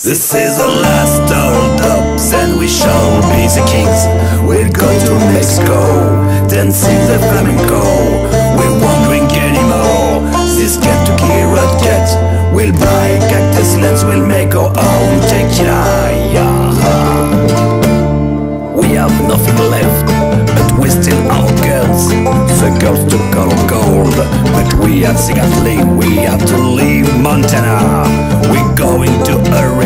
This is the last old and we shall be the kings. We'll go to Mexico, dancing the flamenco. We won't drink anymore, this Kentucky Red Cat We'll buy cactus lands, we'll make our own tequila. We have nothing left, but we still our girls. The girls to color gold, but we have Cigarly, we have to leave Montana. We're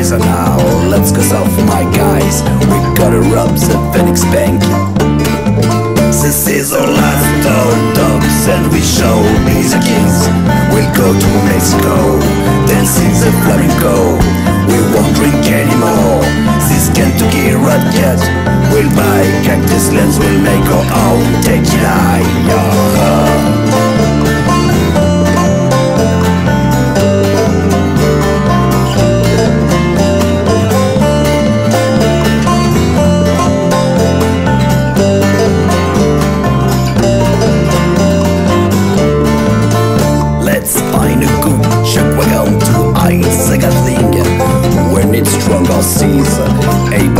to Arizona, let's go south my guys. We gotta rob the Phoenix Bank. This is our last old dogs and we shall be the kings We'll go to Mexico, dancing the flamenco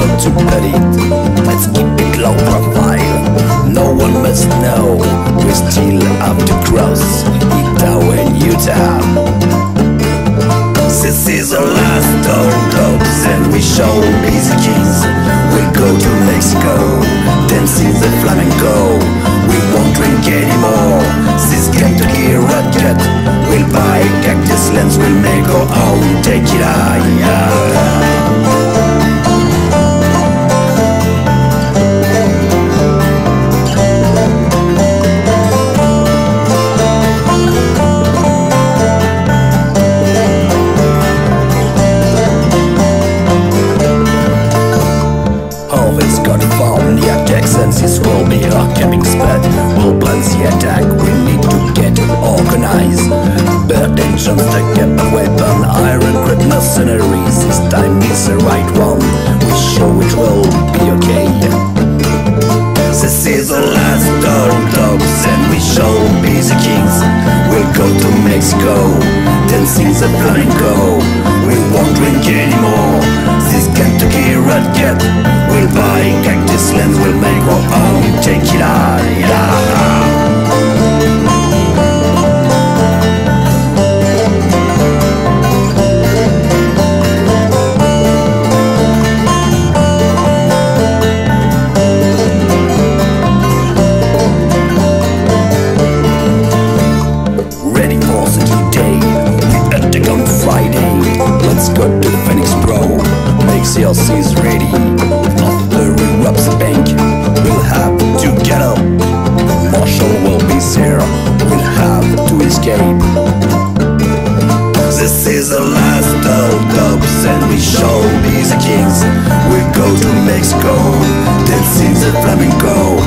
able to it. Let's keep it low profile, no one must know. We still have to cross. Idaho and Utah. This is our last old dogs and we be the kings. We'll go to Mexico, dancing the flamenco mercenaries. This time is the right one, we sure it will be okay. This is the last old dogs and we shall be the kings We'll go to Mexico, dancing the flamenco We won't Make CLCs ready After we rob the bank We'll have to get up. Marshall will be there We'll have to escape. This is the last of dubs And we shall be the kings. We'll go to Mexico. Dancing the flamenco